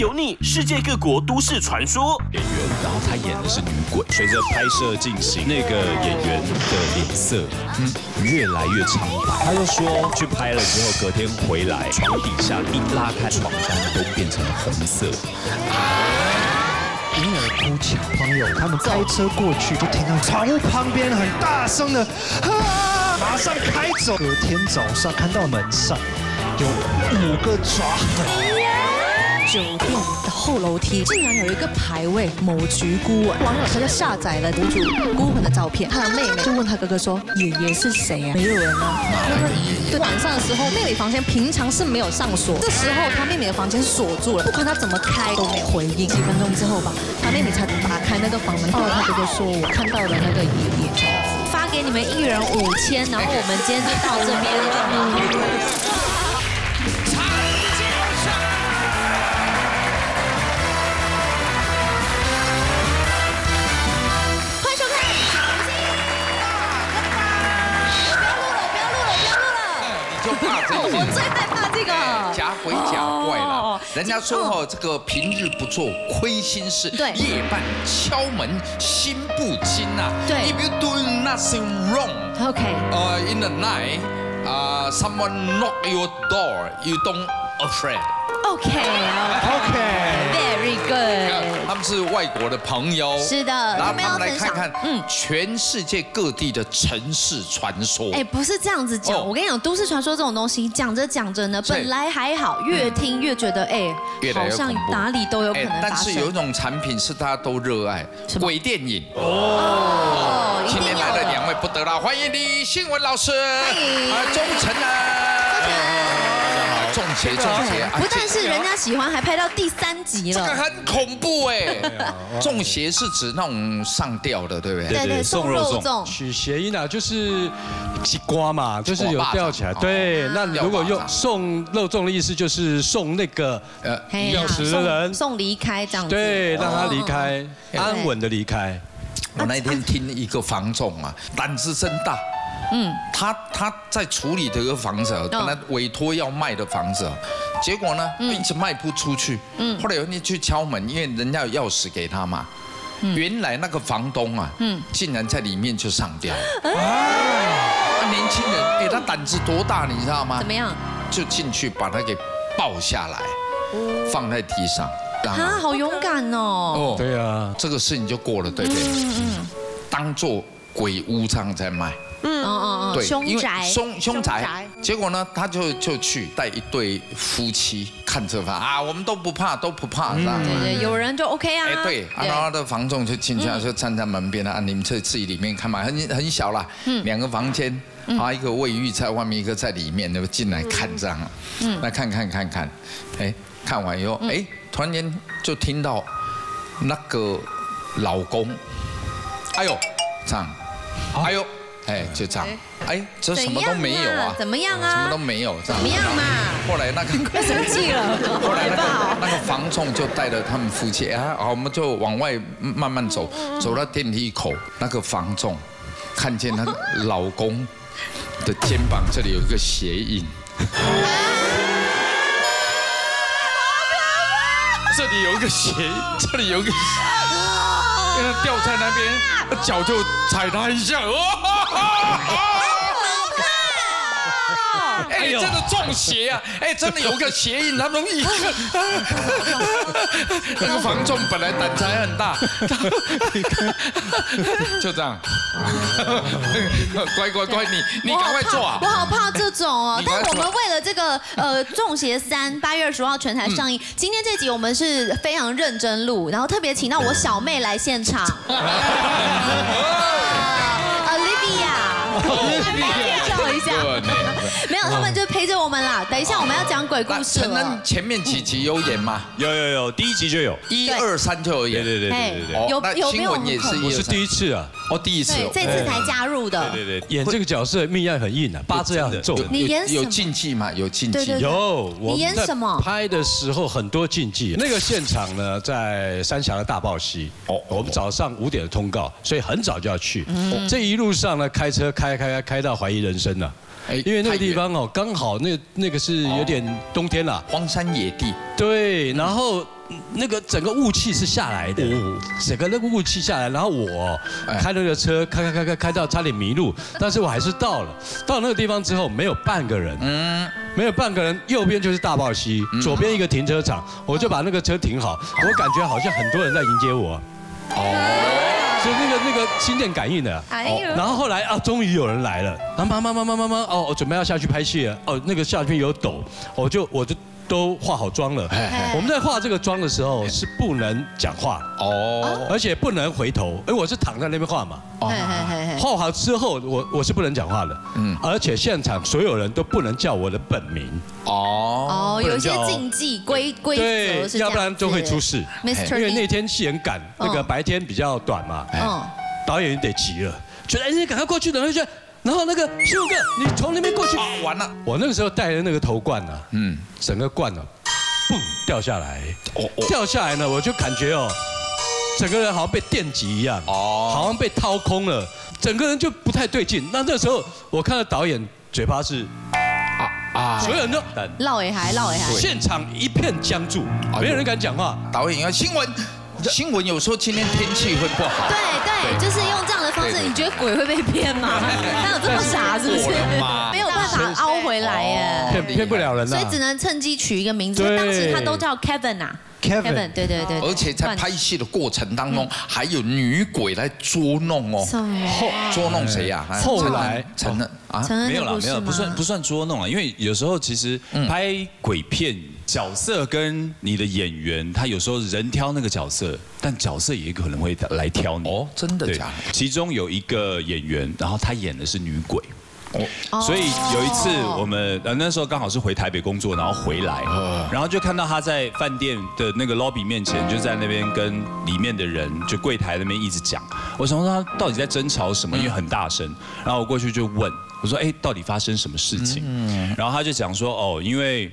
信不信由你。世界各国都市传说演员，然后他演的是女鬼。随着拍摄进行，那个演员的脸色嗯越来越苍白。他就说去拍了之后，隔天回来，床底下一拉开床单都变成了红色。婴儿哭墙，朋友他们开车过去就听到床屋旁边很大声的啊，马上开走。隔天早上看到门上有五个爪痕。酒店的后楼梯竟然有一个牌位“某局孤儿”，网友他就下载了屋主孤魂的照片，他的妹妹就问他哥哥说：“爷爷是谁啊？”没有人啊。对，晚上的时候，妹妹房间平常是没有上锁，这时候他妹妹的房间锁住了，不管他怎么开都没回应。几分钟之后吧，他妹妹才打开那个房门，哦，他哥哥说：“我看到了那个爷爷。”发给你们一人五千，然后我们今天就到这边了我最害怕这个假鬼假怪了。人家说哦，这个平日不做亏心事，对，夜半敲门心不惊呐。对，If you doing nothing wrong，OK，呃，in the night，啊，someone knock your door，you don't afraid。OK，OK，Very good。他们是外国的朋友，是的，然后他们来看看，嗯，全世界各地的城市传说。哎，不是这样子讲，我跟你讲，都市传说这种东西，讲着讲着呢，本来还好，越听越觉得，哎，好像哪里都有可能但是有一种产品是大家都热爱，鬼电影。哦，今天来了两位不得了，欢迎李新文老师，啊，钟诚啊。中邪中邪，不但是人家喜欢，还拍到第三集了。这个很恐怖哎！中邪是指那种上吊的，对不对？对对，送肉粽。取谐音啊，就是鸡瓜嘛，就是有吊起来。对，那如果用送肉粽的意思，就是送那个呃要死的人，送离开这样子。对，让他离开，安稳的离开。我那天听一个房总啊，胆子真大。嗯，他他在处理这个房子，本来委托要卖的房子，结果呢，一直卖不出去。嗯，后来有一天去敲门，因为人家有钥匙给他嘛。嗯，原来那个房东啊，嗯，竟然在里面就上吊。啊，年轻人，哎，他胆子多大，你知道吗？怎么样？就进去把他给抱下来，放在地上。啊，好勇敢哦。哦，对啊，这个事情就过了，对不对？嗯嗯。当做鬼屋这样在卖。嗯嗯嗯，对，凶宅，凶凶宅，结果呢，他就就去带一对夫妻看这房。啊，我们都不怕，都不怕，是吧？对对，有人就 OK 啊。哎，对，然后的房仲就进去，就站在门边啊，你们在自己里面看嘛，很很小啦，两个房间，啊，一个卫浴在外面，一个在里面，那么进来看这样，嗯，来看看看看，哎，看完以后，哎，突然间就听到那个老公，哎呦，这样，哎呦。哎，就这样，哎，这什么都没有啊，怎么样啊？什么都没有，这样。怎么样嘛？后来那个 生气了，后来那个那个房仲就带着他们夫妻，啊，我们就往外慢慢走，走到电梯口，那个房仲看见她老公的肩膀这里有一个鞋印，这里有一个鞋，这里有一个。掉在那边，脚就踩他一下，哦。哎，这个中邪啊！哎，真的有个邪印，他容易。那个房仲本来胆子还很大，就这样。乖乖乖，你你赶快做啊！我好怕这种哦。但我们为了这个呃《中邪三》八月二十五号全台上映，今天这集我们是非常认真录，然后特别请到我小妹来现场。Olivia。没有，他们就陪着我们啦。等一下我们要讲鬼故事陈恩前面几集有演吗？有有有，第一集就有，一二三就有演。对对对对对有有新闻也是，我是第一次啊。哦，第一次。这次才加入的。对对对，演这个角色命要很硬啊，八字要很重。你演有禁忌吗？有禁忌。有。你演什么？拍的时候很多禁忌。那个现场呢，在三峡的大报溪。哦。我们早上五点的通告，所以很早就要去。嗯。这一路上呢，开车开开开开到怀疑人生了。哎因为那个地方哦，刚好那那个是有点冬天啦，荒山野地，对，然后那个整个雾气是下来的，整个那个雾气下来，然后我哎。开那个车开开开开开到差点迷路，但是我还是到了。到那个地方之后，没有半个人，嗯，没有半个人，右边就是大豹溪，左边一个停车场，我就把那个车停好，我感觉好像很多人在迎接我。哦，所以那个那个心电感应的，哎呦。然后后来啊，终于有人来了，然后妈妈妈妈妈妈哦，我准备要下去拍戏了，哦，那个下面有抖，我就我就都化好妆了。哎我们在化这个妆的时候是不能讲话，哦，而且不能回头，因为我是躺在那边化嘛。嘿嘿嘿嘿，画好之后，我我是不能讲话的，嗯，而且现场所有人都不能叫我的本名，哦，哦，有一些禁忌规规对则，是这样。要不然就会出事。因为那天戏很赶，那个嗯。白天比较短嘛，嗯，导演得急了，觉得哎，你赶快过去，等下去。然后那个师傅哥，你从那边过去。啊，完了，我那个时候戴的那个头冠呢，嗯，整个冠呢，嘣掉下来，哦哦。掉下来呢，我就感觉哦，整个人好像被电击一样，哦。好像被掏空了，整个人就不太对劲。那那时候我看到导演嘴巴是，啊，所有人都绕也还绕也还，现场一片僵住，没有人敢讲话。导演要新闻，新闻有时候今天天气会不好，对对，就是用这样的方式，你觉得鬼会被骗吗？他有这么傻是不是？没有办法凹回来耶，骗骗不了人呐所以。只能趁机取一个名字。对。当时他都叫 Kevin 啊。Kevin 对对对，而且在拍戏的过程当中，还有女鬼来捉弄哦，什么？捉弄谁呀？哎。后来。承认啊，没有啦，的故事没有，不算不算捉弄啊，因为有时候其实拍鬼片角色跟你的演员，他有时候人挑那个角色，但角色也可能会来挑你。哦，真的假的？其中有一个演员，然后他演的是女鬼。哦所以有一次我们呃那时候刚好是回台北工作，然后回来，然后就看到他在饭店的那个 lobby 面前，就在那边跟里面的人就柜台那边一直讲。我想说他到底在争吵什么，因为很大声。然后我过去就问我说：“哎，到底发生什么事情？”然后他就讲说：“哦，因为。”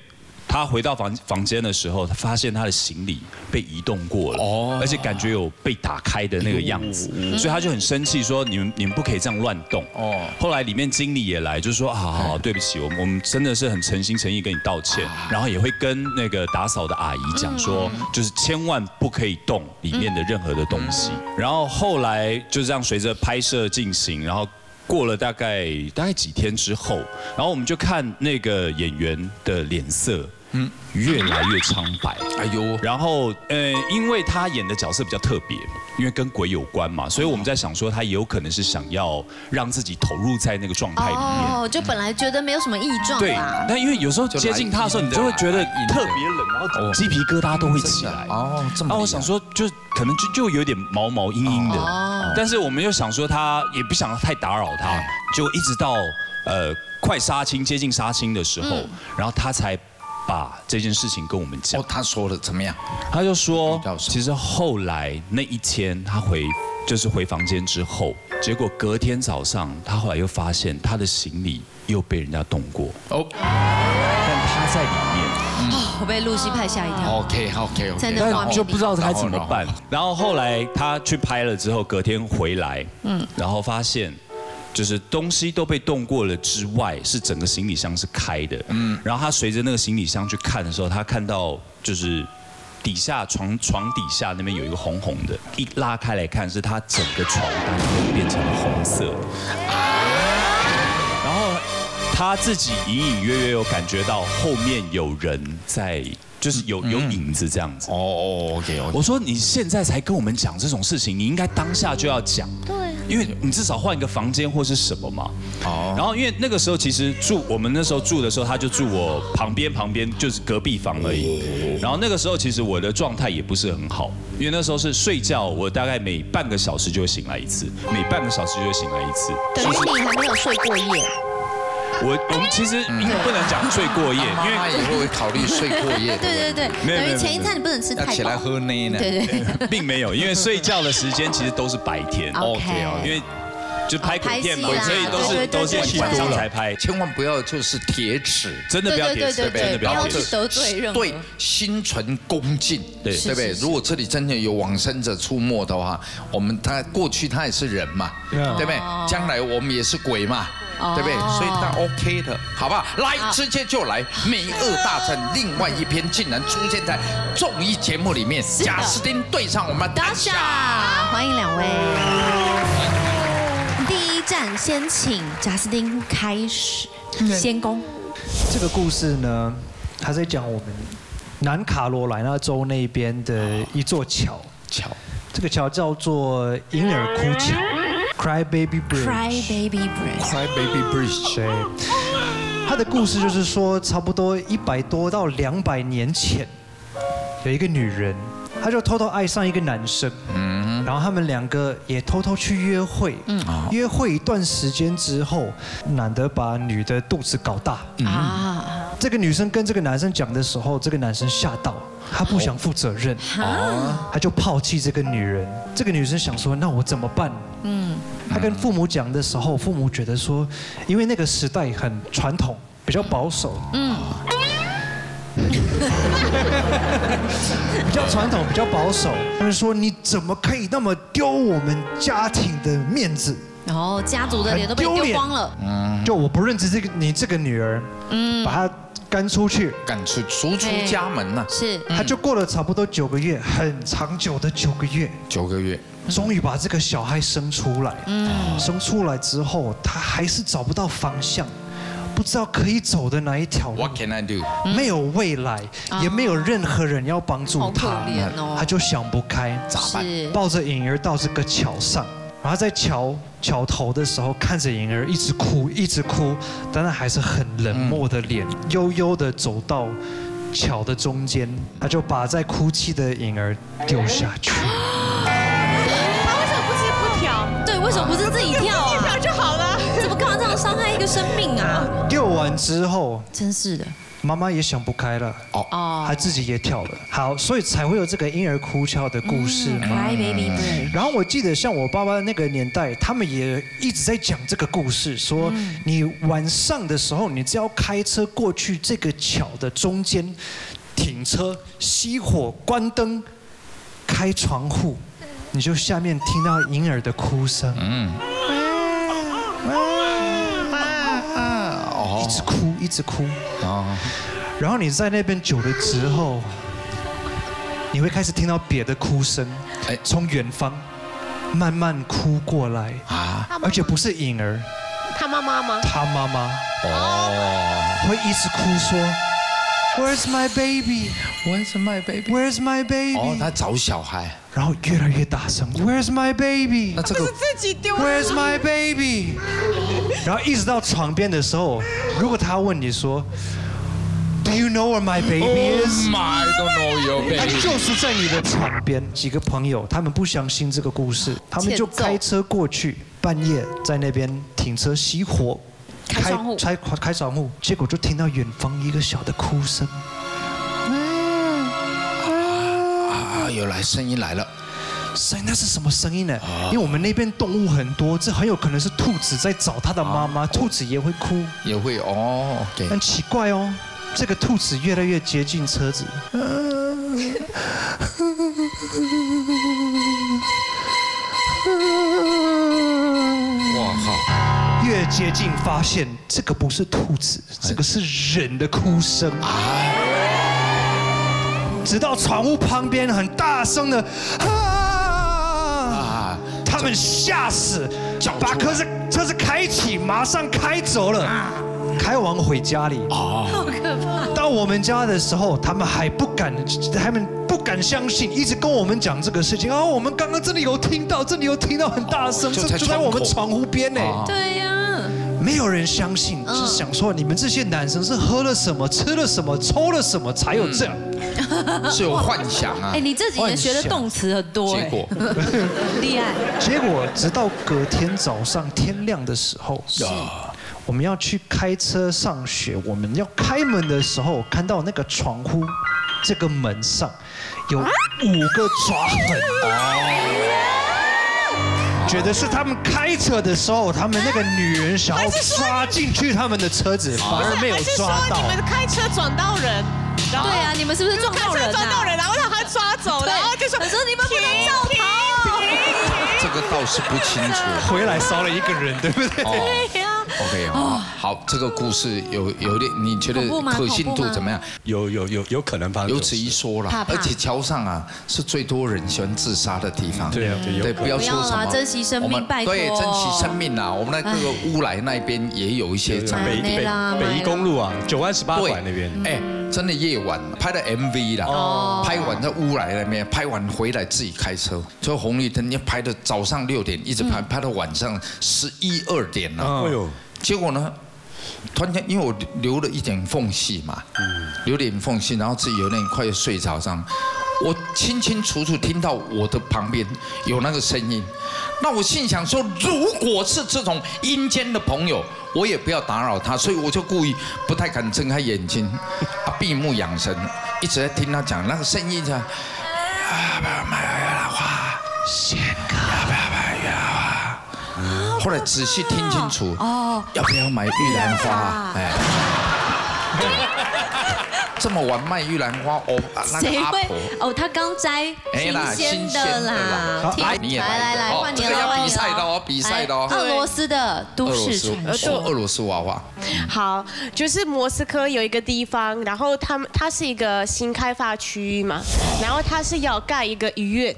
他回到房房间的时候，他发现他的行李被移动过了，哦而且感觉有被打开的那个样子，所以他就很生气，说你们你们不可以这样乱动。哦哦，后来里面经理也来，就说啊好好好，对不起，我们我们真的是很诚心诚意跟你道歉，然后也会跟那个打扫的阿姨讲说，就是千万不可以动里面的任何的东西。然后后来就这样随着拍摄进行，然后。过了大概大概几天之后，然后我们就看那个演员的脸色，嗯，越来越苍白。哎呦，然后，呃，因为他演的角色比较特别，因为跟鬼有关嘛，所以我们在想说，他也有可能是想要让自己投入在那个状态里面。哦，就本来觉得没有什么异状对啦，，但因为有时候接近他的时候，你就会觉得特别冷，然后鸡皮疙瘩都会起来。哦，这么厉害。啊，我想说，就可能就就有点毛毛阴阴的，但是我们又想说他也不想太打扰他，就一直到呃快杀青接近杀青的时候，然后他才把这件事情跟我们讲哦，。他说了怎么样？他就说其实后来那一天他回就是回房间之后，结果隔天早上他后来又发现他的行李又被人家动过，哦但他在里面。我被露西派吓一跳。，OK OK 在 OK，那画面里就不知道该怎么办。然后后来他去拍了之后，隔天回来，嗯，然后发现。就是东西都被动过了之外，是整个行李箱是开的，嗯，然后他随着那个行李箱去看的时候，他看到就是底下床床底下那边有一个红红的，一拉开来看，是他整个床单都变成了红色，然后他自己隐隐约约有感觉到后面有人在，就是有有影子这样子，哦哦 OK OK，我说你现在才跟我们讲这种事情，你应该当下就要讲。对。因为你至少换一个房间或是什么嘛。哦然后因为那个时候其实住我们那时候住的时候，他就住我旁边旁边就是隔壁房而已。然后那个时候其实我的状态也不是很好，因为那时候是睡觉，我大概每半个小时就会醒来一次，每半个小时就会醒来一次。等于你还没有睡过夜，我我们其实不能讲睡过夜，因为以后会考虑睡过夜的 对对对，没有没有等于前一餐你不能吃太要起来。喝奶呢。对对对。并没有，因为睡觉的时间其实都是白天。，OK，因为就拍鬼片嘛所以都是都是晚上才拍，千万不要就是铁齿，真的不要铁齿，对不对真的不要铁齿。不要去得罪任何。对，心存恭敬，对。对不对？如果这里真的有往生者出没的话，我们他过去他也是人嘛，对不对？将来我们也是鬼嘛，对不对？所以那 OK 的，好不好？来，直接就来，美恶大战。另外一篇竟然出现在综艺节目里面，贾斯汀对上我们大夏，欢迎两位。第一站先请贾斯汀开始，先攻。这个故事呢，他在讲我们南卡罗来纳州那边的一座桥。桥，这个桥叫做婴儿哭桥，Cry Baby Bridge。Cry Baby Bridge。Cry Baby Bridge。对，他的故事就是说，差不多一百多到两百年前，有一个女人，她就偷偷爱上一个男生，嗯，然后他们两个也偷偷去约会，嗯，约会一段时间之后，男的把女的肚子搞大，啊，这个女生跟这个男生讲的时候，这个男生吓到，他不想负责任，他就抛弃这个女人。这个女生想说，那我怎么办？嗯，她跟父母讲的时候，父母觉得说，因为那个时代很传统，比较保守，嗯，比较传统，比较保守。他们说，你怎么可以那么丢我们家庭的面子？然后家族的脸都被丢光了。嗯就我不认识这个你这个女儿，嗯，把她赶出去。赶出逐出家门呐，是，他就过了差不多九个月，很长久的九个月，九个月，终于把这个小孩生出来。嗯，生出来之后，他还是找不到方向，不知道可以走的哪一条路。What，can I do？没有未来，也没有任何人要帮助他，他就想不开，咋办？抱着颖儿到这个桥上，然后在桥桥头的时候，看着颖儿一直哭，一直哭，但他还是很冷漠的脸，悠悠的走到桥的中间，他就把在哭泣的颖儿丢下去。为什么不是自己跳一啊？跳就好了。怎么干嘛这样伤害一个生命啊？丢完之后，真是的。妈妈也想不开了，哦她自己也跳了。好，所以才会有这个婴儿哭泣的故事嘛。然后我记得像我爸爸那个年代，他们也一直在讲这个故事，说你晚上的时候，你只要开车过去这个桥的中间，停车、熄火、关灯、开窗户，你就下面听到婴儿的哭声，嗯，一直哭，一直哭。哦，然后你在那边久了之后，你会开始听到别的哭声，哎从远方慢慢哭过来啊，而且不是颖儿，他妈妈吗？他妈妈哦会一直哭说，Where's my baby?，Where's my baby？Where's my 哦，baby? 哦他找小孩，然后越来越大声，Where's my baby? 那这个自己丢 Where's my baby? 然后一直到床边的时候，如果他问你说，Do you know where my baby is? my don't know your 他 baby。就是在你的床边。几个朋友他们不相信这个故事，他们就开车过去，半夜在那边停车熄火，开窗户开开窗户，结果就听到远方一个小的哭声。啊，有来声音来了，声音那是什么声音呢？因为我们那边动物很多，这很有可能是兔子在找它的妈妈，兔子也会哭。也会哦，OK，很奇怪哦，这个兔子越来越接近车子。接近发现这个不是兔子，这个是人的哭声。直到床屋旁边很大声的啊，他们吓死，把车子车子开启，马上开走了，开完回家里。好可怕！到我们家的时候，他们还不敢，他们不敢相信，一直跟我们讲这个事情。哦，我们刚刚这里有听到，这里有听到很大声，就在这就在我们窗口窗户边呢。啊对呀，没有人相信，嗯。就是想说你们这些男生是喝了什么、吃了什么、抽了什么才有这样。是有幻想啊。哎，，你这几年学的动词很多哎，结果厉害。结果直到隔天早上天亮的时候，我们要去开车上学，我们要开门的时候，看到那个床户这个门上有五个抓痕。觉得是他们开车的时候，他们那个女人想要抓进去他们的车子，反而没有还是说抓到你。们开车撞到人？对啊，你们是不是撞开车到人啊？撞到人，然后让他抓走，的然后就说我说你们不能照跑。这个倒是不清楚。回来少了一个人，对不对？，OK 哦，好，这个故事有有点，你觉得可信度怎么样？有有有有可能发生。有此一说啦怕，怕。而且桥上啊是最多人喜欢自杀的地方。对啊对不要说什么，珍惜生命对，珍惜生命啊！我们那个乌来那边也有一些长北北北宜公路啊，九弯十八对拐那边。哎，真的夜晚拍的 MV 啦，哦。拍完在乌来那边，拍完回来自己开车，就红绿灯，要拍到早上六点一直拍，拍到晚上十一二点了。哎呦，结果呢，突然间因为我留了一点缝隙嘛，留点缝隙，然后自己有点快要睡着这样，我清清楚楚听到我的旁边有那个声音，那我心想说，如果是这种阴间的朋友，我也不要打扰他，所以我就故意不太敢睁开眼睛，啊，闭目养神，一直在听他讲那个声音啊，啊，不要买月兰花，仙哥，要不要买月兰花？后来仔细听清楚，哦，要不要买玉兰花？哎，这么晚卖玉兰花，哦，谁会个阿婆。？哦，他刚摘新鲜的啦。来，你也来来来，哦换你了，这个要换你比赛的哦，比赛的哦俄罗斯的都市传说。哦俄罗斯娃娃，好，就是莫斯科有一个地方，然后他们它是一个新开发区域嘛，然后它是要盖一个医院。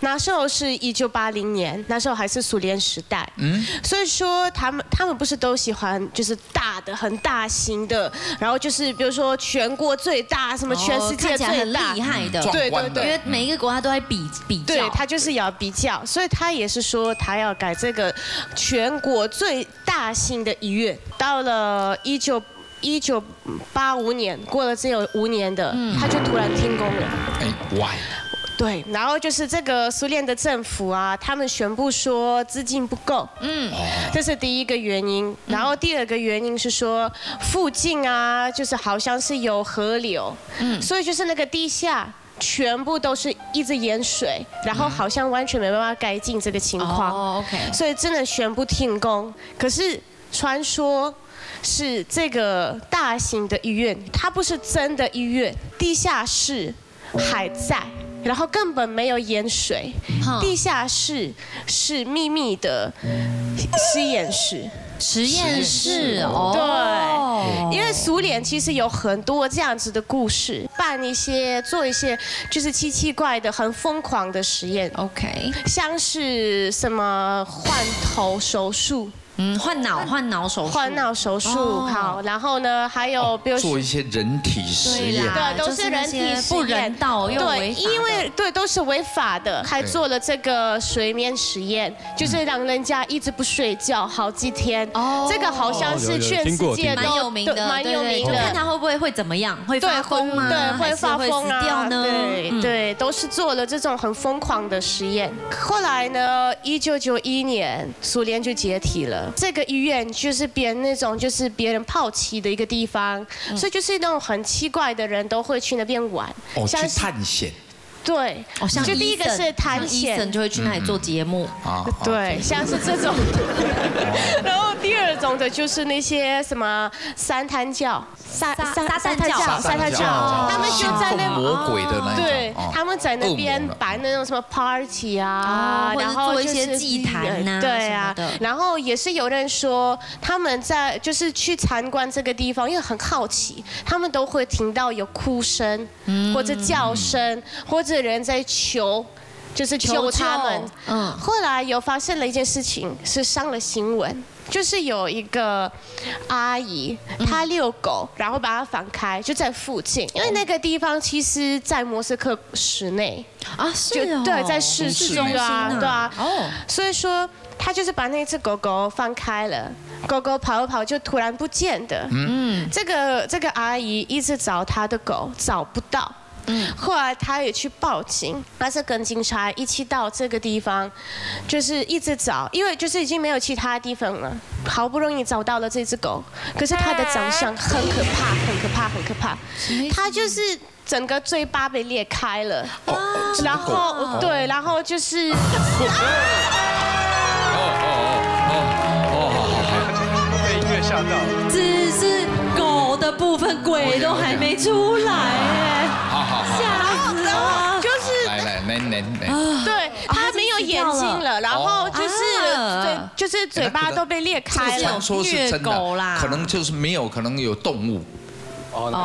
那时候是一九八零年，那时候还是苏联时代，嗯，所以说他们他们不是都喜欢就是大的很大型的，然后就是比如说全国最大，什么全世界最大，厉害的，对对对因为每一个国家都在比比对较。他就是要比较，所以他也是说他要改这个全国最大型的医院。到了一九一九八五年，过了只有五年的，他就突然停工了。哎，why？对，然后就是这个苏联的政府啊，他们宣布说资金不够，嗯，这是第一个原因。然后第二个原因是说附近啊，就是好像是有河流，嗯，所以就是那个地下。全部都是一直淹水，然后好像完全没办法改进这个情况，哦，OK 所以真的宣布停工。可是传说是这个大型的医院，它不是真的医院，地下室还在。然后根本没有盐水，地下室是秘密的实验室。实验室哦，对，因为苏联其实有很多这样子的故事，办一些做一些就是奇奇怪的、很疯狂的实验，OK，像是什么换头手术、嗯，换脑换脑手术，换脑手术，哦好，然后呢还有比如说做一些人体实验，对，都是人体不人验道又对违，法因为对都是违法的，还做了这个睡眠实验，就是让人家一直不睡觉好几天。哦这个好像是全世界都蛮有名的，蛮有名对对看。他会不会会怎么样，会对，发疯吗？对，会发疯啊，掉呢？对嗯对，都是做了这种很疯狂的实验。后来呢，一九九一年，苏联就解体了。这个医院就是别人那种就是别人抛弃的一个地方，嗯所以就是那种很奇怪的人都会去那边玩，哦，去像是探险对，哦，像就第一个是探险。就会去那里做节目。啊，对，像是这种。然后第二种的就是那些什么三滩教、撒撒撒旦教。沙滩教，他们就在那魔鬼的那对哦，他们在那边恶魔的办那种什么 party 啊哦，或者然后做一些就是祭坛呐对啊。然后也是有人说他们在就是去参观这个地方，因为很好奇，他们都会听到有哭声或者叫声，或者人在求。就是求他们，嗯。后来有发生了一件事情，是上了新闻，就是有一个阿姨，她遛狗，然后把它放开，就在附近，因为那个地方其实，在莫斯科市内，啊，就是哦，对，在市中心啊，对啊，哦，所以说他就是把那只狗狗放开了，狗狗跑一跑就突然不见的。嗯，这个这个阿姨一直找她的狗，找不到。嗯，后来他也去报警，他是跟警察一起到这个地方，就是一直找，因为就是已经没有其他地方了，好不容易找到了这只狗，可是它的长相很可怕，很可怕，很可怕，它就是整个嘴巴被裂开了，然后对，然后就是。哦哦哦哦被音乐吓到。只是狗的部分，鬼都还没出来就是来来来来来，对，它没有眼睛了，然后就是啊嘴，就是嘴巴都被裂开了传。说是狗啦，可能就是没有，可能有动物。哦，拿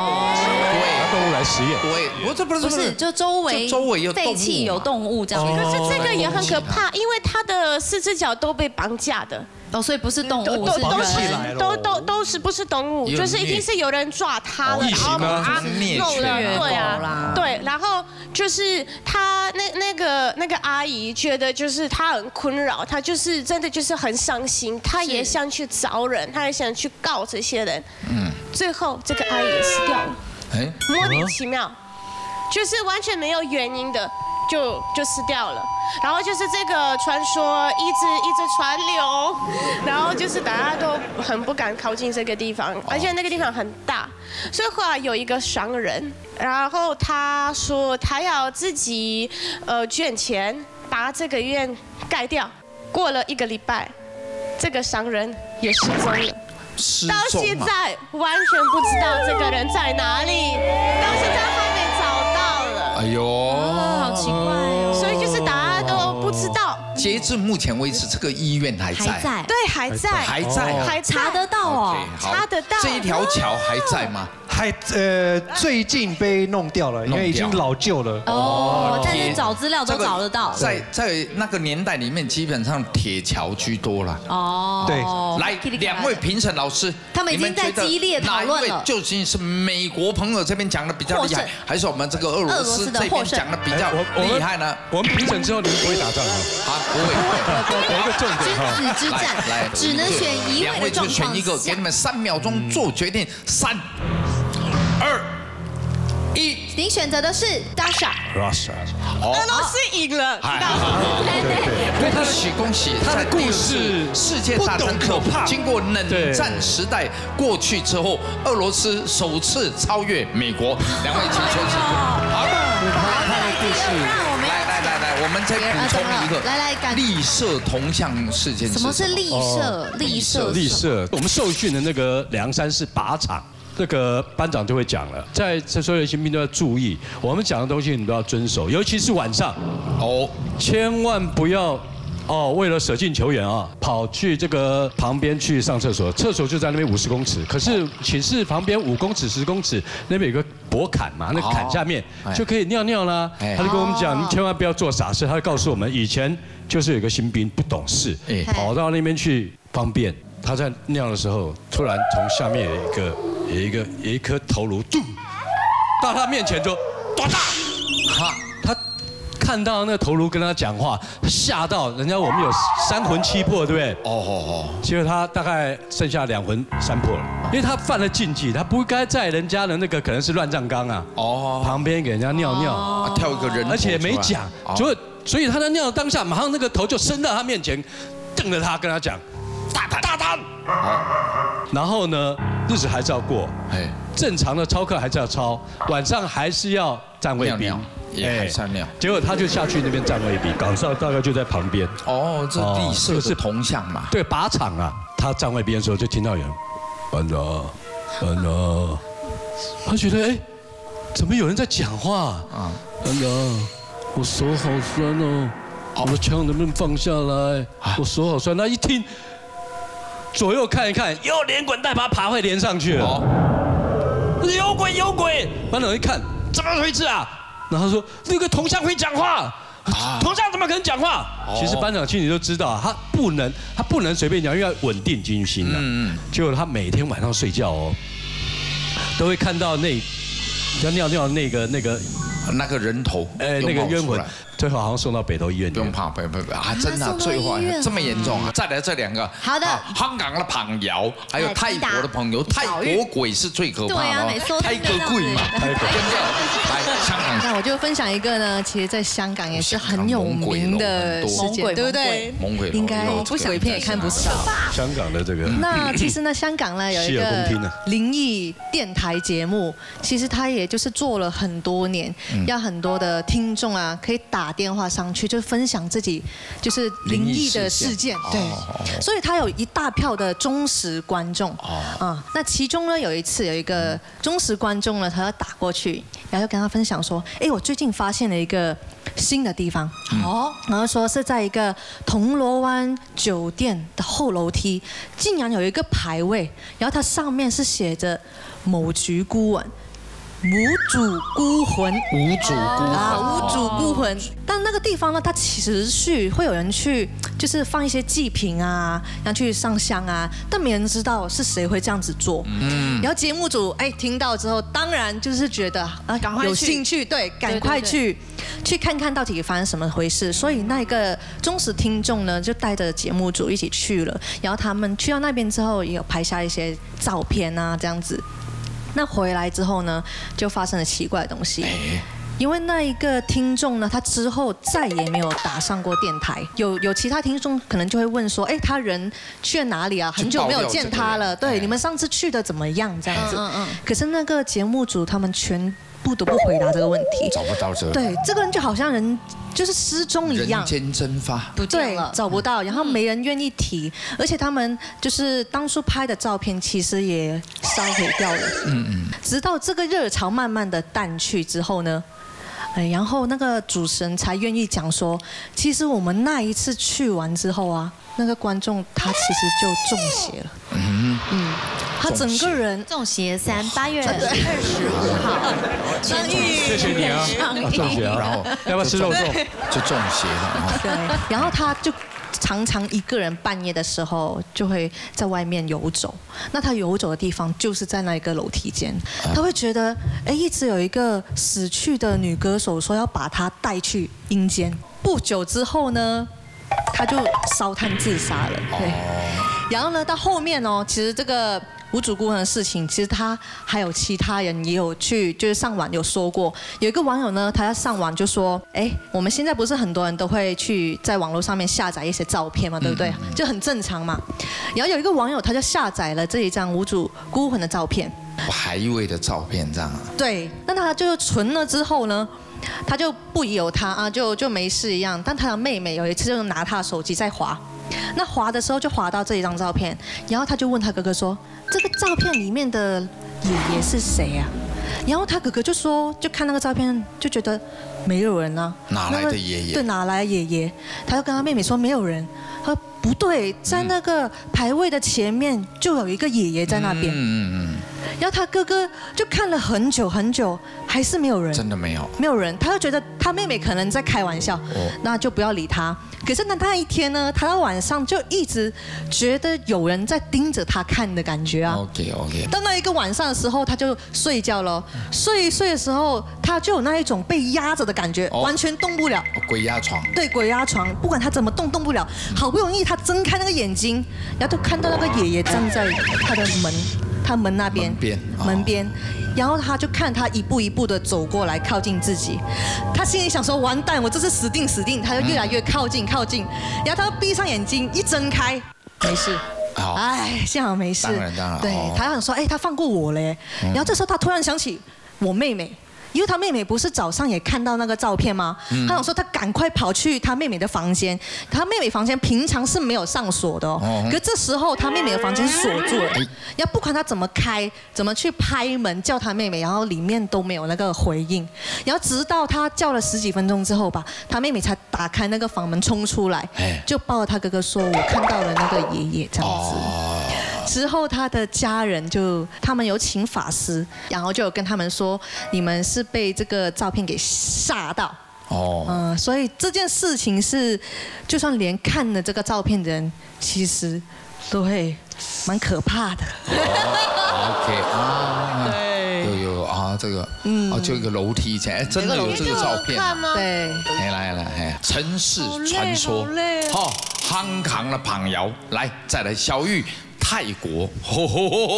动物来实验。对，不是不是不是，就周围周围有动物废弃有动物这样子。可是这个也很可怕，因为它的四只脚都被绑架的，哦，所以不是动物，是都都绑起人。都都都是不是动物，就是一定是有人抓它了，哦然后把它弄了，对啊，对，然后就是他那那个那个阿姨觉得就是她很困扰，她就是真的就是很伤心，她也想去找人，她也想去告这些人，嗯，最后这个阿姨也死掉了。哎，莫名其妙，就是完全没有原因的就就死掉了。然后就是这个传说一直一直传流，然后就是大家都很不敢靠近这个地方，而且那个地方很大，所以后来有一个商人，然后他说他要自己呃捐钱把这个院盖掉。过了一个礼拜，这个商人也失踪了。失到！现在完全不知道这个人在哪里，到现在还没找到了，哎呦，知道，截至目前为止，这个医院还在，在，对，还在，还在。啊还查得到哦。查得到。这一条桥还在吗？还呃最近被弄掉了，因为已经老旧了。哦，但铁是找资料都找得到。在在那个年代里面，基本上铁桥居多了。哦，对。来，两位评审老师，他们已经你觉得在激烈讨论了哪一位究竟是美国朋友这边讲的比较厉害，还是我们这个俄罗斯斯这边的获胜。讲的比较厉害呢？我们评审之后，你们不会打仗吗？啊，不会。有一个重点哈，君子之战来，只能选一位的状况就选一个，给你们三秒钟做决定，三、二、一。您选择的是 Dasha，Russia，俄罗斯赢了，知道吗？恭喜恭喜！他的故事世界大战可怕经过冷战时代过去之后，俄罗斯首次超越美国。两位请休息。好，那我们来。来。来。来，我们再补充一个，来来感立射铜像事件什么？是立射？立射？立射，我们受训的那个梁山是靶场。这个班长就会讲了，在这所有的新兵都要注意，我们讲的东西你都要遵守，尤其是晚上，哦，千万不要哦，为了舍近求远啊，跑去这个旁边去上厕所，厕所就在那边五十公尺，可是寝室旁边五公尺、十公尺那边有个薄坎嘛，那个坎下面哎。就可以尿尿啦。哎他就跟我们讲，你千万不要做傻事，他就告诉我们，以前就是有个新兵不懂事哎，跑到那边去方便，他在尿的时候，突然从下面有一个有一个有一颗头颅，嘟，到他面前就多大，看到那个头颅跟他讲话，吓到人家我们有三魂七魄，对不对？哦哦哦。结果他大概剩下两魂三魄了，因为他犯了禁忌，他不该在人家的那个可能是乱葬岗啊，哦。旁边给人家尿尿，跳一个人而且没讲，哦。所以所以他在尿的当下，马上那个头就伸到他面前，瞪着他跟他讲，大胆大胆，然后呢，日子还是要过，哎，正常的操课还是要操，晚上还是要站位兵尿尿，也还是要尿结果他就下去那边站位比，岗哨大概就在旁边。哦，这哦立射是铜像嘛？对，靶场啊，他站位边的时候就听到有人，班长，班长，他觉得哎，怎么有人在讲话啊？班长，我手好酸哦，我的枪能不能放下来？我手好酸。他一听，左右看一看，又连滚带爬爬回连上去了。哦，有鬼有鬼！班长一看，怎么回事啊？然后他说那个铜像会讲话。铜像怎么可能讲话？其实班长心里都知道，他不能，他不能随便讲，因为要稳定军心的。嗯结果他每天晚上睡觉哦，都会看到那要尿尿的那个那个，那个人头，哎，那个冤魂最后好像送到北投医院不用怕，不用不用不用啊！真的啊最坏医院这么严重啊！再来这两个，好的啊香港的朋友，还有哎泰国的朋友，泰国鬼是最可怕对啊的泰国鬼嘛，这样子对不对？来香港那我就分享一个呢，其实在香港也是很有名的事件，对不对？猛鬼应该有这个鬼片也看不少。香港的这个。那其实呢，香港呢有一个啊灵异电台节目，其实它也就是做了很多年，嗯。让很多的听众啊可以打电话上去，就分享自己就是灵异的事件，对，所以他有一大票的忠实观众，啊，那其中呢有一次有一个忠实观众呢，他要打过去，然后就跟他分享说，哎，我最近发现了一个新的地方，哦，然后说是在一个铜锣湾酒店的后楼梯，竟然有一个牌位，然后它上面是写着某局孤吻。无主孤魂，无主孤啊，魂，无主孤魂。但那个地方呢，它持续会有人去，就是放一些祭品啊，然后去上香啊，但没人知道是谁会这样子做。嗯。然后节目组哎听到之后，当然就是觉得啊，赶快去有兴趣，对，赶快去去看看到底发生什么回事。所以那个忠实听众呢，就带着节目组一起去了。然后他们去到那边之后，也有拍下一些照片啊，这样子。那回来之后呢，就发生了奇怪的东西。因为那一个听众呢，他之后再也没有打上过电台。有有其他听众可能就会问说，哎，他人去了哪里啊？很久没有见他了。对，你们上次去的怎么样？这样子。可是那个节目组他们全部都不回答这个问题。找不到这个。对，这个人就好像人就是失踪一样人。间蒸发。不见对了，，找不到，然后没人愿意提，而且他们就是当初拍的照片，其实也烧毁掉了。嗯嗯。直到这个热潮慢慢的淡去之后呢，哎，然后那个主持人才愿意讲说，其实我们那一次去完之后啊，那个观众他其实就中邪了。嗯嗯。他整个人中邪三八月二十五号上映，谢谢你啊，中邪啊，然后要不要吃肉粽？就中邪了啊。对，然后他就常常一个人半夜的时候就会在外面游走。那他游走的地方就是在那一个楼梯间，他会觉得，哎，一直有一个死去的女歌手说要把他带去阴间。不久之后呢，他就烧炭自杀了。对，然后呢，到后面哦，其实这个。无主孤魂的事情，其实他还有其他人也有去，就是上网有说过。有一个网友呢，他在上网就说：“哎，我们现在不是很多人都会去在网络上面下载一些照片嘛，对不对？就很正常嘛。”然后有一个网友他就下载了这一张无主孤魂的照片，排位的照片这样啊。对，那他就存了之后呢，他就不由他啊，就就没事一样。但他的妹妹有一次就拿他的手机在滑，那滑的时候就滑到这一张照片，然后他就问他哥哥说：“这个照片里面的爷爷是谁啊？”然后他哥哥就说，就看那个照片就觉得没有人啊，哪来的爷爷对，哪来爷爷？他就跟他妹妹说没有人。他说不对，在那个牌位的前面就有一个爷爷在那边。嗯嗯嗯然后他哥哥就看了很久很久，还是没有人嗯，，真的没有。没有人，他就觉得他妹妹可能在开玩笑，哦那就不要理他。可是呢，那一天呢，他到晚上就一直觉得有人在盯着他看的感觉啊。OK OK。到那一个晚上的时候，他就睡觉了。睡一睡的时候，他就有那一种被压着的感觉，哦完全动不了。哦鬼压床。对，鬼压床，不管他怎么动，动不了。好不容易他睁开那个眼睛，然后就看到那个爷爷站在他的门，他门那边，门边。然后他就看他一步一步的走过来，靠近自己。他心里想说：完蛋，我这是死定死定！他就越来越靠近靠近。然后他闭上眼睛，一睁开，没事。哎，幸好没事。当然当然对哦，他想说，哎，他放过我嘞。然后这时候他突然想起我妹妹。因为他妹妹不是早上也看到那个照片吗？嗯。他想说他赶快跑去他妹妹的房间，他妹妹房间平常是没有上锁的可这时候他妹妹的房间锁住了，要不管他怎么开，怎么去拍门叫他妹妹，然后里面都没有那个回应，然后直到他叫了十几分钟之后吧，他妹妹才打开那个房门冲出来哎，就抱着他哥哥说：“我看到了那个爷爷。这样子。”哦。之后，他的家人就他们有请法师，然后就有跟他们说，你们是被这个照片给吓到。哦。嗯，所以这件事情是，就算连看了这个照片的人，其实都会蛮可怕的。OK 啊。对有有啊，这个，嗯，哦，就一个楼梯前，哎，真的有这个照片？对，来来来，哎，城市传说好累好累，好，香港的朋友，来再来小玉，泰国，吼吼吼吼，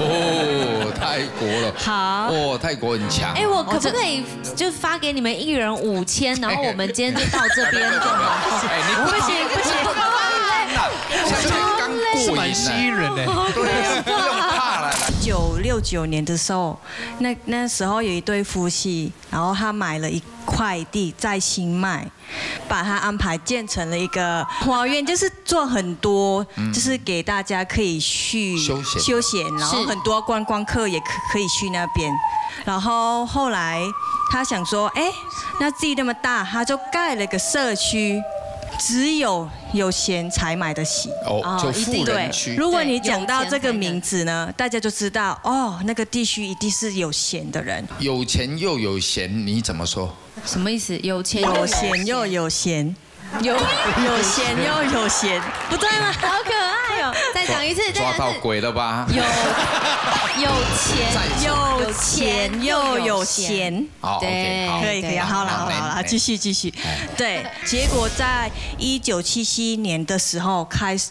哦，泰国了，好。哦，泰国很强，哎，我可不可以就发给你们一人五千，然后我们今天就到这边就好？哎，你不行不行，现在刚过瘾是蛮吸引人的。对九九六九年的时候，那那时候有一对夫妻，然后他买了一块地在新麦，把它安排建成了一个花园，就是做很多，就是给大家可以去休闲休闲，然后很多观光客也可可以去那边。然后后来他想说，哎，那地那么大，他就盖了个社区。只有有钱才买得起。哦，就富人区。如果你讲到这个名字呢，大家就知道哦，那个地区一定是有钱的人，有钱又有闲，你怎么说？什么意思？有钱有闲又有闲，有有闲又有闲，不对吗？好可爱哦！再讲一次，再抓到。鬼了吧？有 有钱有钱又有闲。好，OK，对，可以可以，好了好了好了，继续继续。对，结果在一九七七年的时候开始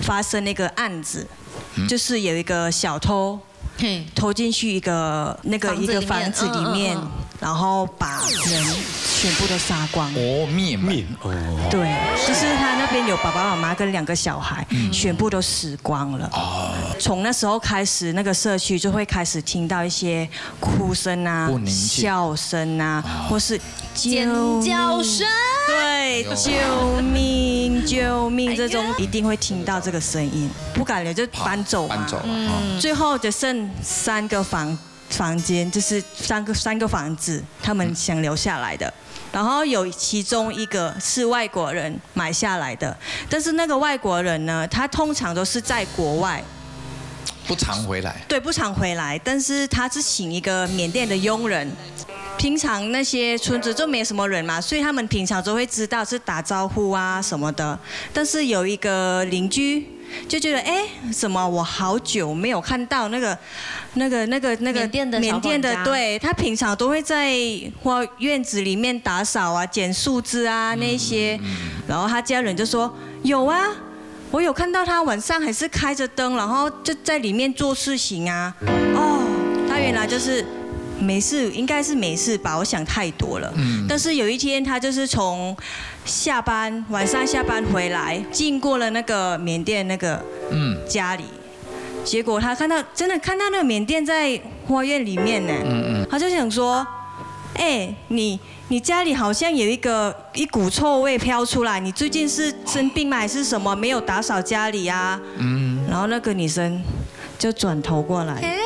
发生那个案子，就是有一个小偷嘿偷进去一个那个一个房子里面然后把人全部都杀光。哦，灭门。面哦，对，就是他那边有爸爸妈妈跟两个小孩，嗯。全部都死光了。哦。从那时候开始，那个社区就会开始听到一些哭声啊笑声啊，或是尖叫声，对，救命救命这种一定会听到这个声音，不敢留就搬走搬走了。哦。最后只剩三个房房间，就是三个三个房子，他们想留下来的。然后有其中一个是外国人买下来的，但是那个外国人呢，他通常都是在国外，不常回来。对，不常回来，但是他是请一个缅甸的佣人。平常那些村子就没什么人嘛，所以他们平常都会知道是打招呼啊什么的。但是有一个邻居就觉得，哎，怎么我好久没有看到那个、那个、那个、那个缅甸的缅甸的对他平常都会在花院子里面打扫啊、捡树枝啊那些，然后他家人就说有啊。我有看到他晚上还是开着灯，然后就在里面做事情啊。哦，他原来就是没事，应该是没事吧？我想太多了。但是有一天，他就是从下班晚上下班回来，经过了那个缅甸那个嗯家里，结果他看到真的看到那个缅甸在花园里面呢。他就想说，哎，你你家里好像有一个一股臭味飘出来，你最近是生病吗？还是什么？没有打扫家里啊？嗯，然后那个女生就转头过来，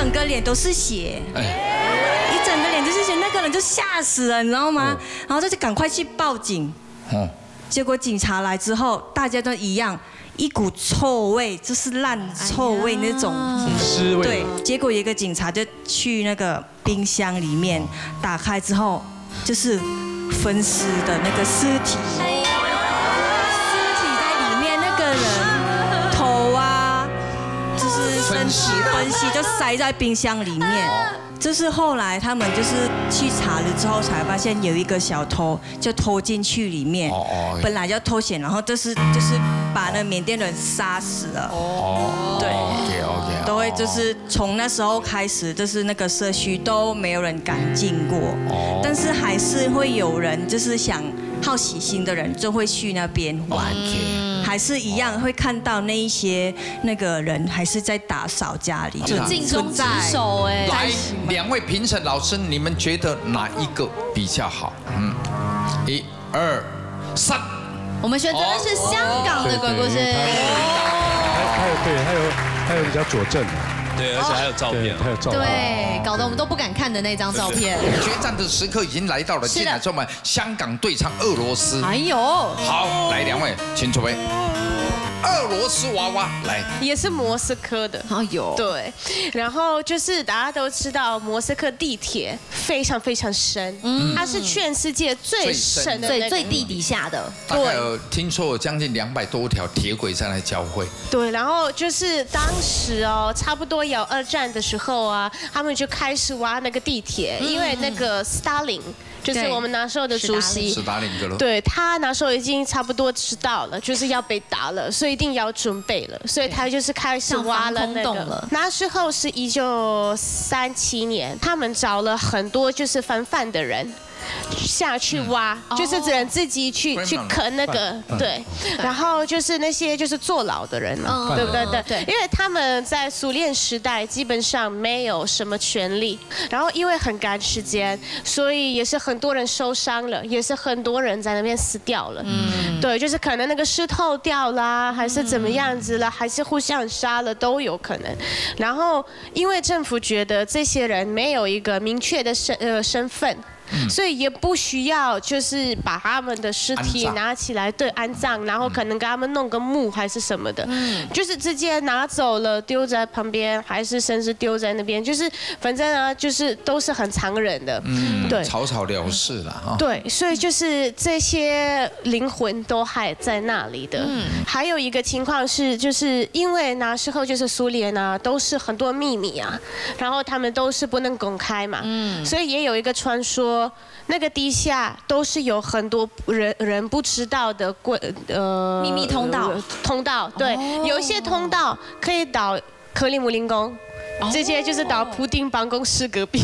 整个脸都是血，哎，一整个脸就是血，那个人就吓死了，你知道吗？哦？然后他就赶快去报警，哦，结果警察来之后，大家都一样，一股臭味，就是烂臭味那种。尸味对，结果有一个警察就去那个冰箱里面打开之后，就是分尸的那个尸体，就是身体分析就塞在冰箱里面。这是后来他们就是去查了之后才发现有一个小偷就偷进去里面本来就偷钱，然后这是就是把那缅甸人杀死了。哦，对，OK OK，都会就是从那时候开始，就是那个社区都没有人敢进过，哦但是还是会有人就是想好奇心的人就会去那边玩。还是一样会看到那一些那个人还是在打扫家里，就尽忠职守哎。来，两位评审老师，你们觉得哪一个比较好？嗯，一、二、三，我们选择的是香港的鬼故事。还还有对，还有还有比较佐证的，对，而且还有照，片。还有照片。对，搞得我们都不敢看的那张照片。决战的时刻已经来到了，是的进来之后嘛，香港对唱俄罗斯。哎呦，好，来两位，请准备。俄罗斯娃娃，来，也是莫斯科的。哎呦，对，然后就是大家都知道莫斯科地铁非常非常深，它是全世界最深的最最地底下的，大概有听说有将近两百多条铁轨在那交汇。对，然后就是当时哦，差不多有二战的时候啊，他们就开始挖那个地铁，因为那个斯大林就是我们那时候的主席斯。大林格勒。对他那时候已经差不多知道了，就是要被打了，所以一定要准备了，所以他就是开始挖了那个。那时候是一九三七年，他们找了很多就是反犯的人。下去挖，就是只能自己去去啃那个，对。然后就是那些就是坐牢的人嘛，对不对？对，因为他们在苏联时代基本上没有什么权利，然后因为很赶时间，所以也是很多人受伤了，也是很多人在那边死掉了。嗯，对，就是可能那个湿透掉啦，还是怎么样子了，还是互相杀了都有可能。然后因为政府觉得这些人没有一个明确的身呃身份。所以也不需要，就是把他们的尸体拿起来对安葬，然后可能给他们弄个墓还是什么的，就是直接拿走了丢在旁边，还是甚至丢在那边，就是反正啊，就是都是很残忍的，对，草草了事了哈。对，所以就是这些灵魂都还在那里的。还有一个情况是，就是因为那时候就是苏联啊，都是很多秘密啊，然后他们都是不能公开嘛，所以也有一个传说。那个地下都是有很多人人不知道的过呃秘密通道，通道。对，有一些通道可以到克里姆林宫，这些就是到普丁办公室隔壁，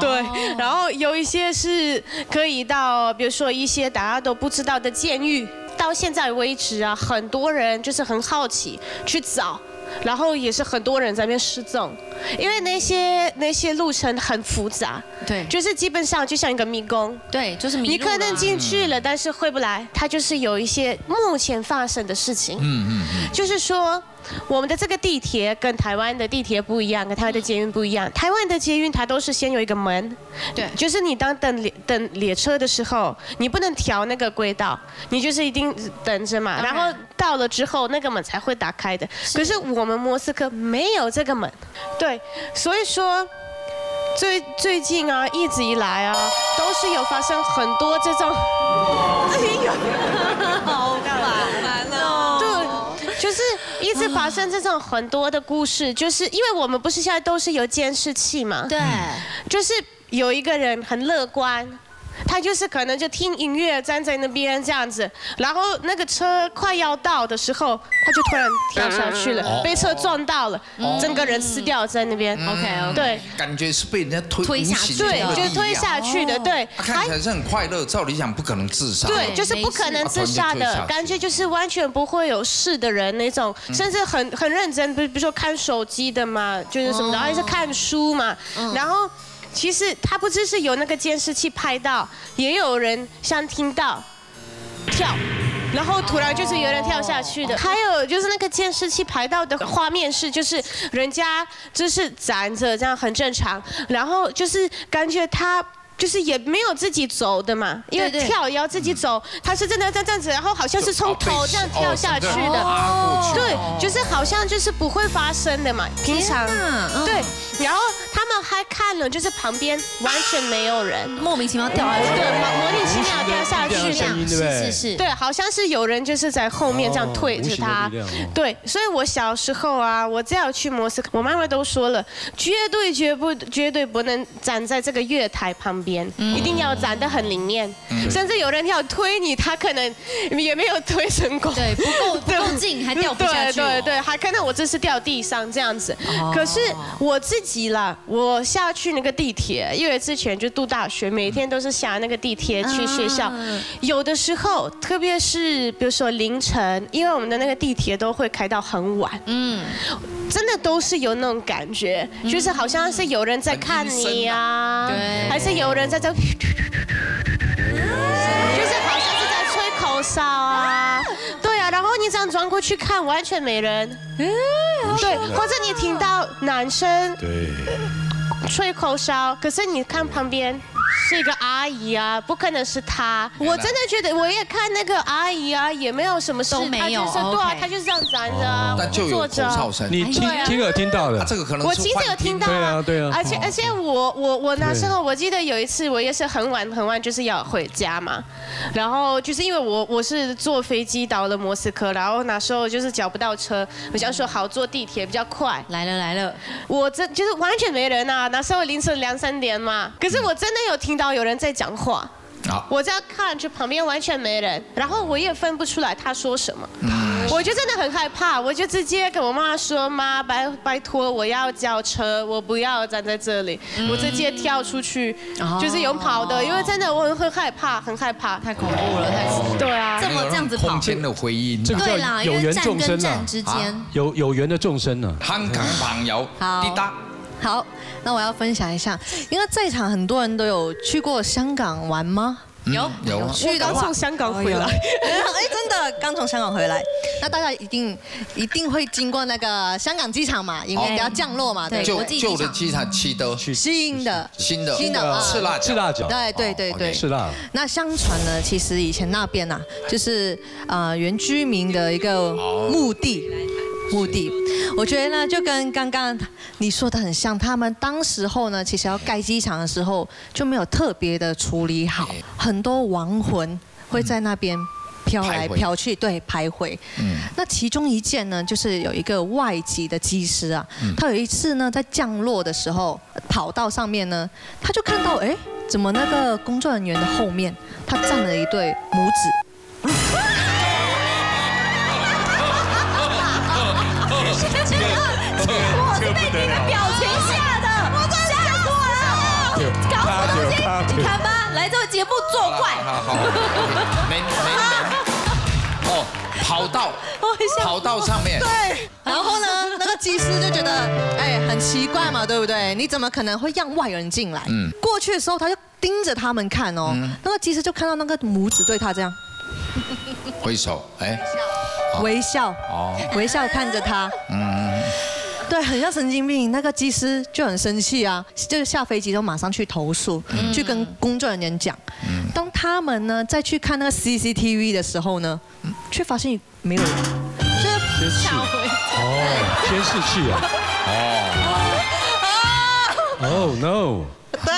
对，然后有一些是可以到，比如说一些大家都不知道的监狱，到现在为止啊，很多人就是很好奇去找。然后也是很多人在那边失踪，因为那些那些路程很复杂，对，就是基本上就像一个迷宫，对，就是迷你可能进去了，但是回不来，它就是有一些目前发生的事情，嗯嗯嗯，就是说。我们的这个地铁跟台湾的地铁不一样，跟台湾的捷运不一样。台湾的捷运它都是先有一个门，对，就是你当等列等列车的时候，你不能调那个轨道，你就是一定等着嘛。然后到了之后，那个门才会打开的。可是我们莫斯科没有这个门，对，所以说最最近啊，一直以来啊，都是有发生很多这种。好是。一直发生这种很多的故事，就是因为我们不是现在都是有监视器嘛？对，就是有一个人很乐观。他就是可能就听音乐站在那边这样子，然后那个车快要到的时候，他就突然跳下去了，被车撞到了，整个人死掉在那边。OK，对，感觉是被人家推推下去，对，就推下去的，对。看起来是很快乐，照理讲不可能自杀。对，就是不可能自杀的感觉，就是完全不会有事的人那种，甚至很很认真，比如比如说看手机的嘛，就是什么，然后是看书嘛，然后。其实他不只是有那个监视器拍到，也有人像听到跳，然后突然就是有人跳下去的。还有就是那个监视器拍到的画面是，就是人家就是站着这样很正常，然后就是感觉他。就是也没有自己走的嘛，因为跳也要自己走，他是真的在这样子，然后好像是从头这样跳下去的，对，就是好像就是不会发生的嘛，平常，对，然后他们还看了，就是旁边完全没有人，莫名其妙掉下去，对，莫名其妙掉下去，这样，是是是，对，好像是有人就是在后面这样推着他，对，所以我小时候啊，我只要去莫斯科，我妈妈都说了，绝对绝不绝对不能站在这个月台旁。边一定要站得很里面，甚至有人要推你，他可能也没有推成功，对，不够 不够近还掉不下去，对对对，还看到我这是掉地上这样子。可是我自己啦，我下去那个地铁，因为之前就读大学，每天都是下那个地铁去学校，有的时候，特别是比如说凌晨，因为我们的那个地铁都会开到很晚，嗯，真的都是有那种感觉，就是好像是有人在看你啊，对，还是有。人在这，就是好像是在吹口哨啊，对啊，然后你这样转过去看，完全没人，对，或者你听到男生吹口哨，可是你看旁边。是一个阿姨啊，不可能是她。我真的觉得，我也看那个阿姨啊，也没有什么事，没有，对啊，她就是这样站着，但就有口哨声。你听听耳听到的，这个可能我其实有听。到，对啊，对啊。而且而且我我我那时候我记得有一次，我也是很晚很晚就是要回家嘛，然后就是因为我我是坐飞机到了莫斯科，然后那时候就是叫不到车，我想说好坐地铁比较快。来了来了，我这就是完全没人啊，那时候凌晨两三点嘛，可是我真的有听到有人在讲话。我在看，就旁边完全没人，然后我也分不出来他说什么。我就真的很害怕，我就直接跟我妈说：“妈，拜拜托，我要叫车，我不要站在这里，我直接跳出去，就是有跑的，因为真的我很害怕，很害怕，太恐怖了，太恐怖了。对啊，这么这样子跑空，间的回音，这个对啦，因为叫有缘站跟众生啊。站，之间，有有缘的众生呢。香港朋友，好。滴答。好，那我要分享一下，因为在场很多人都有去过香港玩吗？有有啊，我刚从香港回来。哎，真的刚从香港回来，那大家一定一定会经过那个香港机场嘛，因为要降落嘛，对不旧对，旧的机场七德，新的。新的新的啊赤辣赤辣椒，对对对对，是辣。那相传呢，其实以前那边呐、就是呃原居民的一个墓地。墓地，我觉得呢，就跟刚刚你说的很像。他们当时候呢，其实要盖机场的时候就没有特别的处理好，很多亡魂会在那边飘来飘去，对，徘徊。嗯那其中一件呢，就是有一个外籍的机师啊，他有一次呢，在降落的时候，跑道上面呢，他就看到，哎，怎么那个工作人员的后面，他站了一对母子。好好，没没没，哦，跑道，跑道上面，对，然后呢，那个技师就觉得，哎，很奇怪嘛，对不对？你怎么可能会让外人进来？嗯。过去的时候他就盯着他们看哦，那个技师就看到那个拇指对他这样。挥手，哎，微笑，哦，微笑看着他，嗯，对，很像神经病。那个技师就很生气啊，就是下飞机就马上去投诉，去跟工作人员讲。当他们呢再去看那个 CCTV 的时候呢，却发现没有人。所以监视哦，监视器啊。哦。Oh no！对，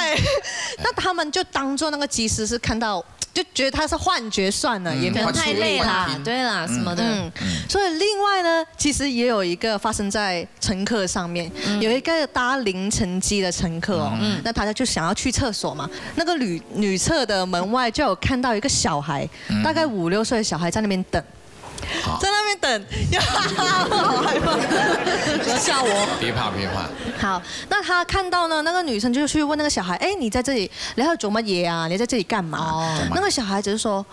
那他们就当做那个技师是看到，就觉得他是幻觉算了，也没有可能太累啦，对啦，什么的。嗯，所以另外呢，其实也有一个发生在乘客上面，有一个搭凌晨机的乘客哦，那他就想要去厕所嘛，那个女女厕的门外就有看到一个小孩，大概五六岁的小孩在那边等。在那边等，好害怕，不要吓我。别怕别怕，好，那他看到呢，那个女生就去问那个小孩，哎，你在这里，你喺度做乜嘢啊？你在这里干嘛？哦那个小孩子就說，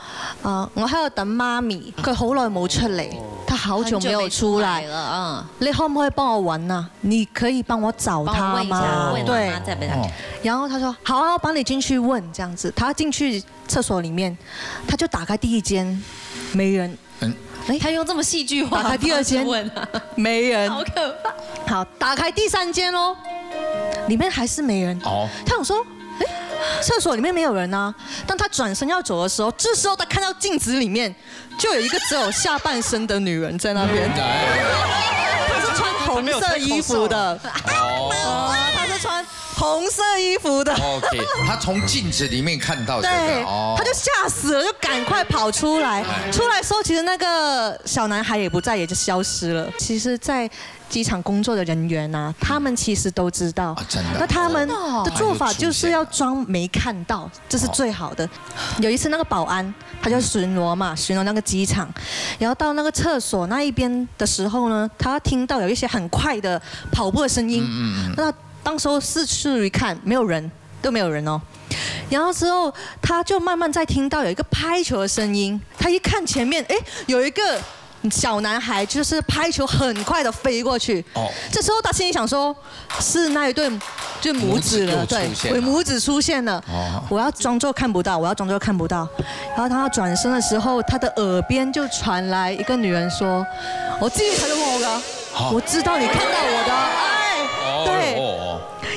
啊、我喺度等媽咪，佢好耐冇出嚟，他好久沒有出來了，嗯，你可唔可以幫我揾啊？你可以幫我找他问一下，嗎？對妈。在不在？然後他說好啊，我幫你進去問這樣子。他進去廁所裡面，他就打開第一間，沒人。嗯，哎，他用这么戏剧化打开第二间。问。啊，沒人。好可怕。好，打开第三间喽，里面还是没人。哦，他想说，哎，厕所里面没有人啊。当他转身要走的时候，这时候他看到镜子里面就有一个只有下半身的女人在那边，她是穿红色衣服的，哦，她是穿紅色衣服的。OK，他从镜子里面看到這對個，哦，，他就吓死了，就赶快跑出来。出來的時候，其实那个小男孩也不在，也就消失了。其实，在机场工作的人员呐、他们其实都知道。那他们的做法就是要装没看到，这是最好的。有一次那个保安，他就巡逻嘛，巡逻那个机场，然后到那个厕所那一边的时候呢，他听到有一些很快的跑步的声音。那當時候四处一看，没有人，都没有人哦。然后之后，他就慢慢在听到有一个拍球的声音。他一看前面，哎，有一个小男孩，就是拍球很快的飞过去。哦这时候他心里想说，是那一对就母子了，母子又對出現了，母子出現了。哦我要装作看不到，我要装作看不到。然后他要轉身的时候，他的耳边就传来一个女人说：“我知你睇到我噶，我知道你看到我的。”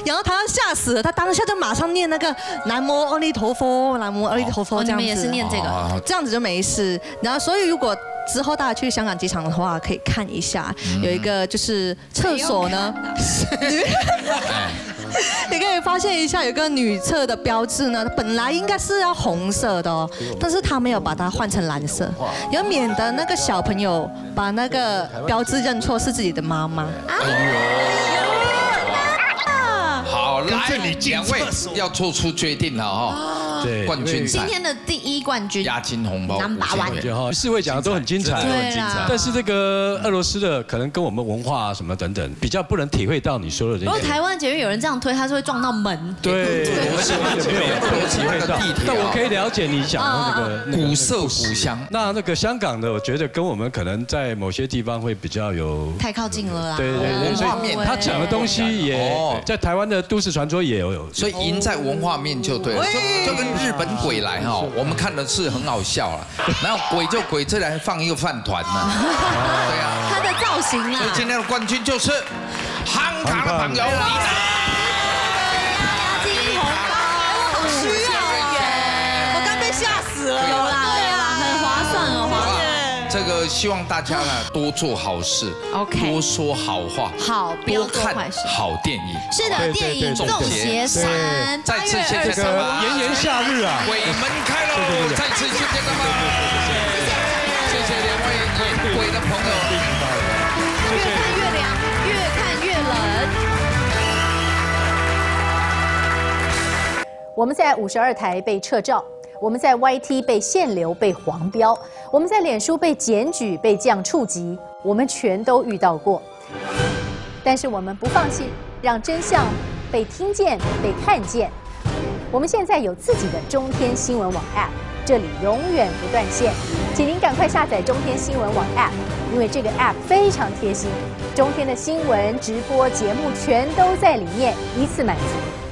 然后他吓死了，他当下就马上念那个南無阿弥陀佛，南無阿弥陀佛这样子。哦也是念這個哦這樣子就没事。然后所以如果之后大家去香港机场的话，可以看一下，有一个就是厕所呢，哎，你可以发现一下有个女厕的标志呢，本来应该是要红色的哦，但是他没有把它换成蓝色，要免得那个小朋友把那个标志认错是自己的媽媽。好，来，两位要做出决定了哈。对，冠军今天的第一冠军押金红包 Number 五千 one 元，四位讲的都很精彩，很精彩但是这个俄罗斯的可能跟我们文化啊什么等等比较不能体会到你说的这些。如果台湾捷运有人这样推，他是会撞到门。对，俄罗斯没有不能体会到但我可以了解你讲的那个古色古香。那那个香港的，我觉得跟我们可能在某些地方会比较有。太靠近了啦。对对对，所以他讲的东西也哦在台湾的都市传说也有有。所以赢在文化面就对了，就就跟日本鬼来哈，我们看的是很好笑了，然后鬼就鬼，这里还放一个饭团呢，对啊，他的造型所以啊，今天的冠军就是憨糖的朋友个希望大家呢多做好事 OK 多说好话，好不要多看坏事好电影。是的，电影《总结邪三》再次谢谢这个炎炎夏日啊，鬼门开喽！再次谢谢各位，谢谢两位演鬼的朋友。越看越凉，越看越冷。我们在五十二台被撤照，我们在 YT 被限流、被黄标，我们在脸书被检举、被降触及，我们全都遇到过。但是我们不放弃，让真相被听见、被看见。我们现在有自己的中天新闻网 App，这里永远不断线，请您赶快下载中天新闻网 App，因为这个 App 非常贴心，中天的新闻直播节目全都在里面，一次满足。